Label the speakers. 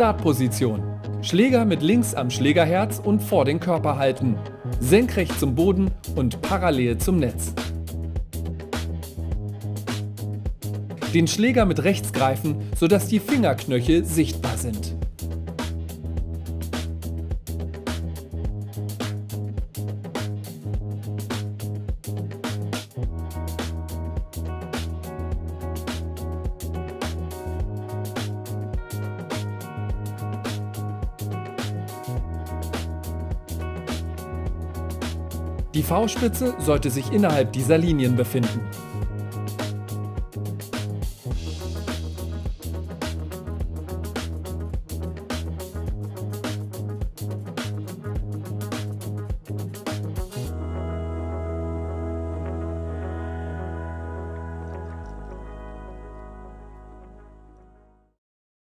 Speaker 1: Startposition. Schläger mit links am Schlägerherz und vor den Körper halten. Senkrecht zum Boden und parallel zum Netz. Den Schläger mit rechts greifen, sodass die Fingerknöchel sichtbar sind. Die V-Spitze sollte sich innerhalb dieser Linien befinden.